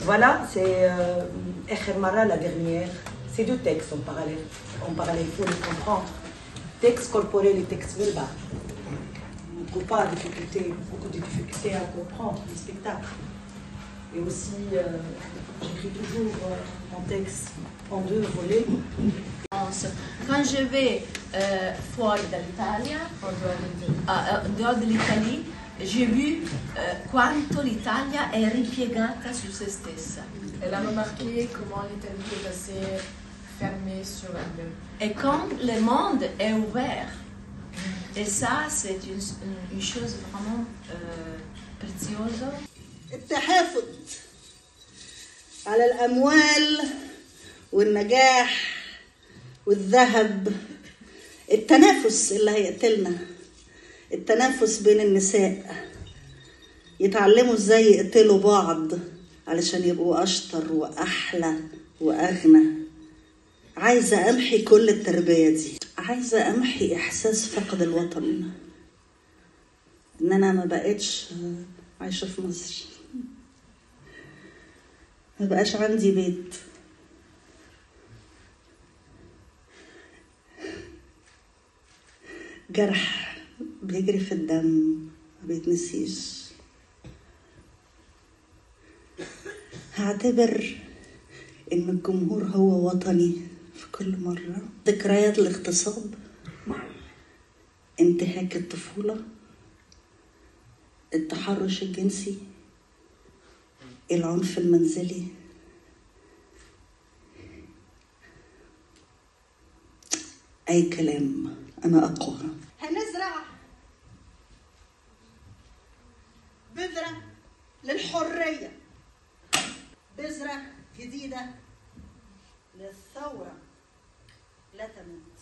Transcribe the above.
Voilà, c'est euh, Echer Mara la dernière. C'est deux textes en parallèle. En parallèle, il faut les comprendre. Texte corporel et texte verbal. On ne pas beaucoup de difficultés à comprendre le spectacle. Et aussi, euh, j'écris toujours euh, texte en deux volets. Quand je vais euh, fuori dall'Italia, en dehors de l'Italie, j'ai vu euh, quanto l'Italia è ripiegata su se stessa. Elle a remarqué comment l'Italie est assez fermée sur elle-même. Et comme le monde est ouvert. Et ça, c'est une, une chose vraiment euh, précieuse. التحافظ على الأموال والنجاح والذهب التنافس اللي هيقتلنا التنافس بين النساء. يتعلموا إزاي يقتلوا بعض علشان يبقوا اشطر واحلى واغنى. عايزة امحي كل التربية دي. عايزة امحي احساس فقد الوطن. ان أنا ما بقتش عايشة في مصر. ما بقاش عندي بيت. جرح. بيجري في الدم ما بيتنسيش. هعتبر إن الجمهور هو وطني في كل مرة. ذكريات الاغتصاب انتهاك الطفولة التحرش الجنسي العنف المنزلي. أي كلام أنا أقوى. بذرة للحرية. بذرة جديدة للثورة. لا تموت.